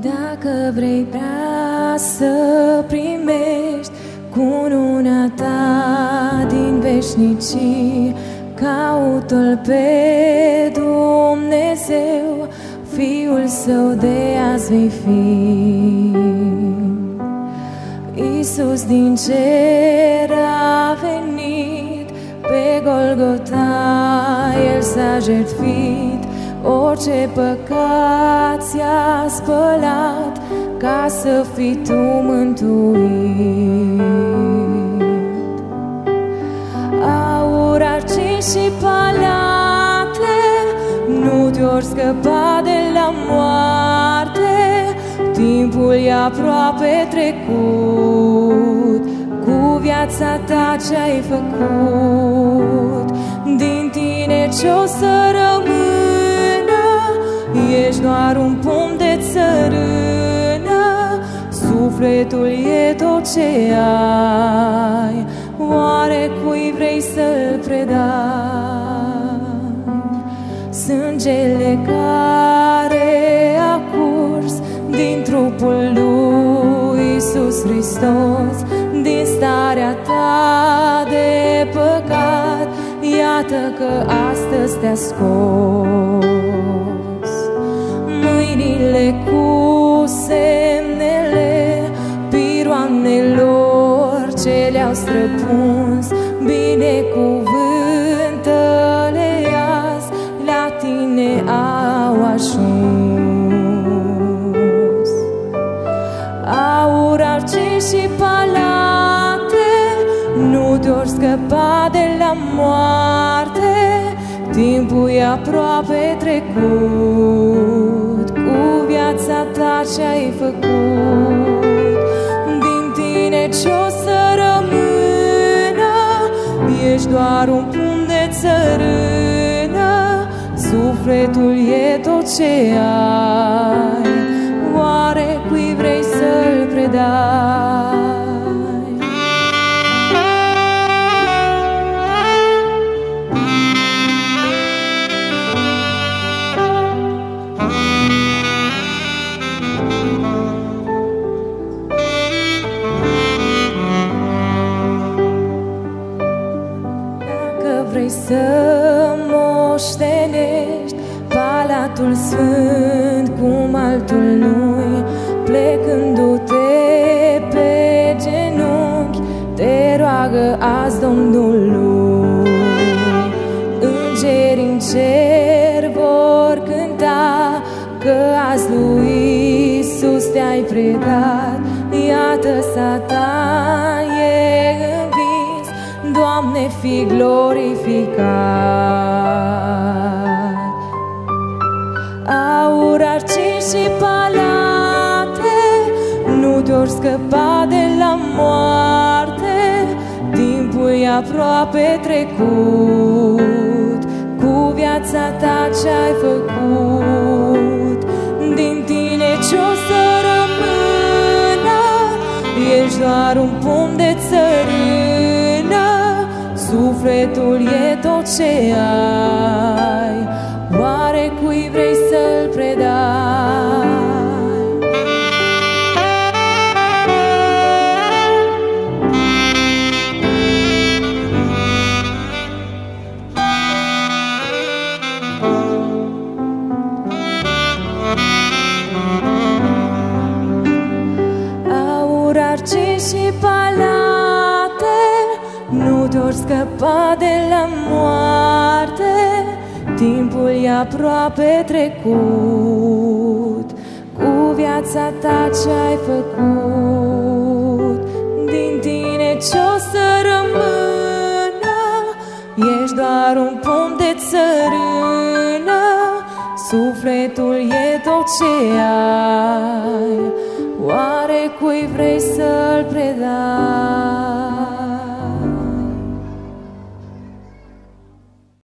Dacă vrei prea să primești cununa ta din veșnicii, caută-L pe Dumnezeu, Fiul Său de azi vei fi. Iisus din cer a venit, pe Golgota El s-a jertfit, orice păcat ți-a spălat, ca să fii tu mântuit. Aur, argint și palate, nu te ori scăpa de la moarte, timpul e aproape trecut, cu viața ta ce-ai făcut, din tine ce-o să rămână, ești doar un pom de țărână, sufletul e tot ce ai, oare cui vrei să-l predai? Sângele care a curs din trupul lui Iisus Hristos, din starea ta de păcat, iată că astăzi te-a scos. Mâinile cu semnele piroanelor ce le-au străpuns, binecuvântăle azi la tine au ajuns. Aur, argint și palate nu te ori scăpa de la moarte, timpul e aproape trecut, cu viața ta ce-ai făcut, din tine ce-o să rămână, ești doar un pumn de țărână, sufletul e tot ce ai, oare cui vrei să-l predai? Vrei să moștenești Palatul Sfânt cum altul nu Plecându-te pe genunchi Te roagă azi Domnului. Îngerii în cer vor cânta Că azi lui Iisus te-ai predat. Iată Satan e învins Doamne, fi glorificat. Aur, argint și palate nu te ori scăpa de la moarte, timpul e aproape trecut, cu viața ta ce-ai făcut, din tine ce-o să rămână, ești doar un pom de țărână, sufletul e tot ce ai, oare cui vrei să-l predai? Aur, argint și palate Nu te ori scăpa de la moarte Timpul e aproape trecut. Cu viața ta ce-ai făcut? Din tine ce-o să rămână? Ești doar un pom de țărână Sufletul e tot ce ai